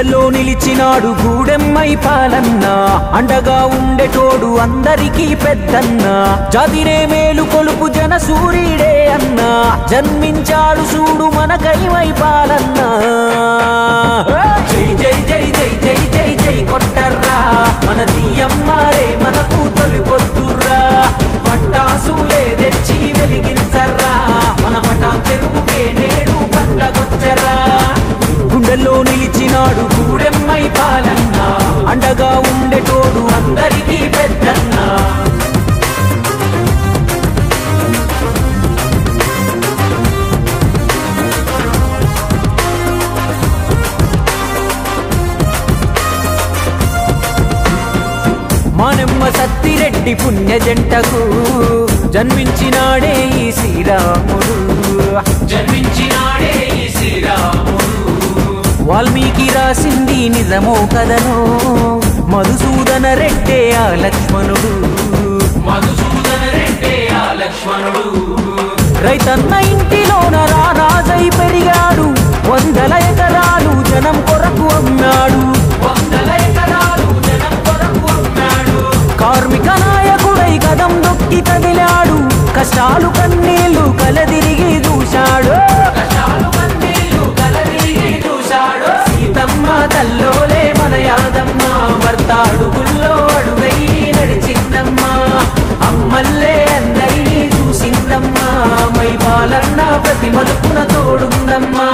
గుండెల్లో నిలిచినాడు గూడెమ్మై పాలన్న. అండగా ఉండేటోడు అందరికీ పెద్దన్న. జాతినే మేలు కొలుపు జన సూర్యుడే అన్న. జన్మించాడు సూడు మన కైవై పాలన్న. జై జై జై జై జై అందరికీ పెద్దన్న. మానమ్మ సత్తిరెడ్డి పుణ్య జంటకు జన్మించినాడే ఈ శ్రీరాముడు. జన్మించినాడే ఈ శ్రీరాముడు. వాల్మీకి రాసింది నిజమో కథను. మధుసూదన రెడ్డే ఆ లక్ష్మణుడు. మధుసూదన రెడ్డే ఆ లక్ష్మణుడు. రైతన్న ఇంటిలోన రారాజై పెరిగాడు. వందల ఎకరాలు జనం కొరకు అమ్మాడు. అమ్మాడు. కార్మిక నాయకుడై కదం దొక్కి కదిలాడు కష్టాలు కన్నీళ్ళు కలదిరిగి భర్త అడుగుల్లో అడుగై నడిచిందమ్మా. అమ్మల్లే అందరినీ చూసిందమ్మా. మై పాలన్న ప్రతి మలుపున తోడుందమ్మా.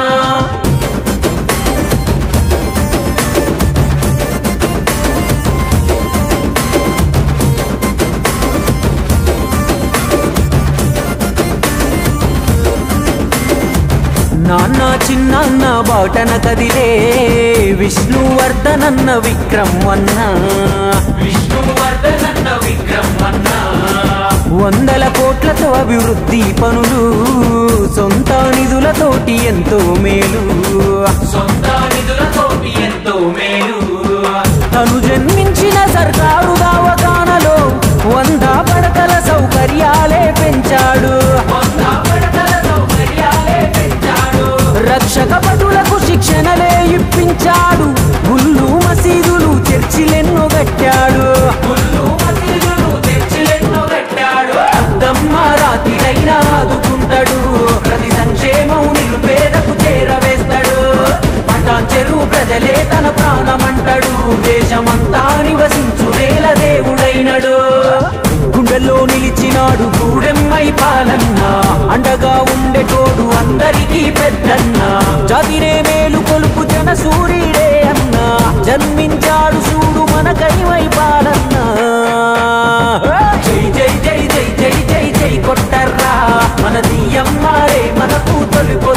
నాన్న చిన్నాన్న బాటన కదిలే విష్ణువర్ధనన్న విక్రమ్ అన్న. విష్ణువర్ధనన్న విక్రమ్ అన్న. వందల కోట్లతో అభివృద్ధి పనులు సొంత నిధులతోటి ఎంతో మేలు. సొంత రక్షక భటులకు శిక్షణలే ఇప్పించాడు. గుళ్ళు మసీదులు చర్చిలెన్నో కట్టాడు. అద్దమ్మ ఆదుకుంటాడు. ప్రతి సంక్షేమం నిరుపేదకు చేరవేస్తాడు. ప్రజలే తన ప్రాణమంటాడు. దేశమంతా నివసించు నేల దేవుడైనడు. గుండెల్లో నిలిచినాడు గూడెమ్మై పాలన్న. అండగా ఉండేటోడు అందరికీ పెద్దన్న. మనది అమ్మారే మనకు తొలిపో